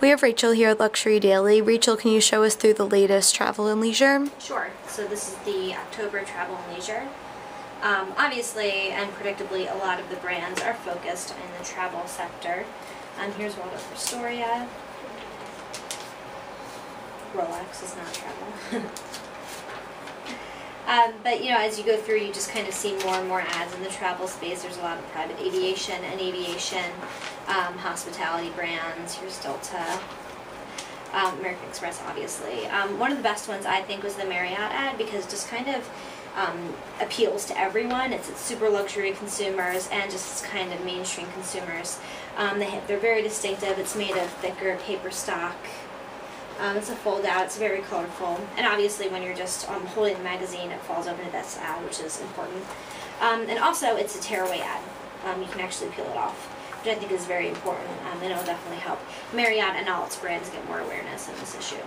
We have Rachel here at Luxury Daily. Rachel, can you show us through the latest travel and leisure? Sure. So this is the October Travel and Leisure. Um, obviously and predictably, a lot of the brands are focused in the travel sector. Um, here's Waldorf Astoria. Rolex is not travel. Um, but you know, as you go through, you just kind of see more and more ads in the travel space. There's a lot of private aviation and aviation, um, hospitality brands. Here's Delta, um, American Express, obviously. Um, one of the best ones I think was the Marriott ad because just kind of um, appeals to everyone. It's, it's super luxury consumers and just kind of mainstream consumers. Um, they have, they're very distinctive. It's made of thicker paper stock. Um, it's a fold out, it's very colorful, and obviously when you're just um, holding the magazine, it falls over to this ad, which is important. Um, and also, it's a tearaway ad. Um, you can actually peel it off, which I think is very important, um, and it will definitely help Marriott and all its brands get more awareness in this issue.